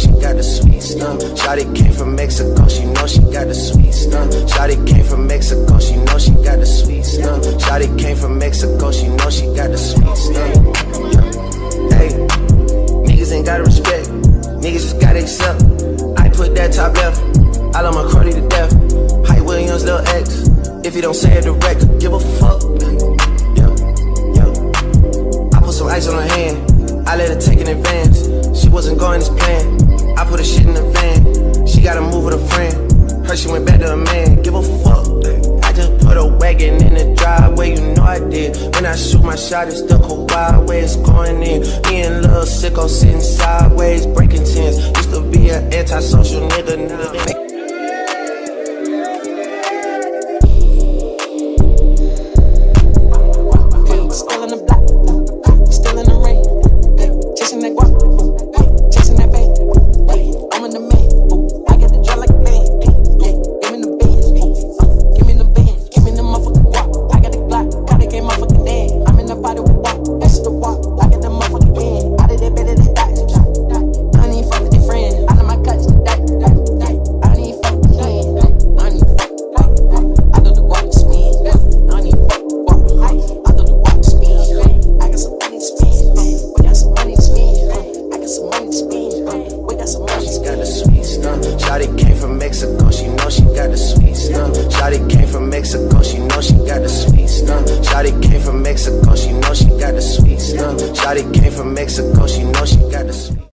she got the sweet stuff. Shawty came from Mexico, she know she got the sweet stuff. Shawty came from Mexico, she know she got the sweet stuff. Shawty came from Mexico, she know she got the sweet stuff. Hey, niggas ain't gotta respect, niggas just gotta accept. I put that top left, I love my cruddy to death. Hype Williams, Lil X. If you don't say it direct, give a fuck. Yeah, yeah. I put some ice on her hand, I let her take in advance. She wasn't going as planned. I put her shit in the van. She gotta move with a friend. Her she went back to a man. Give a fuck. I just put a wagon in the driveway, you know I did. When I shoot my shot, it's the wild way it's going in. Me and Lil Sicko sitting sideways, breaking stuff. Shawty came from Mexico, she know she got the sweet stuff. Shawty came from Mexico, she know she got the sweet stuff. Shawty came from Mexico, she know she got the sweet stuff. Shawty came from Mexico, she know she got the sweet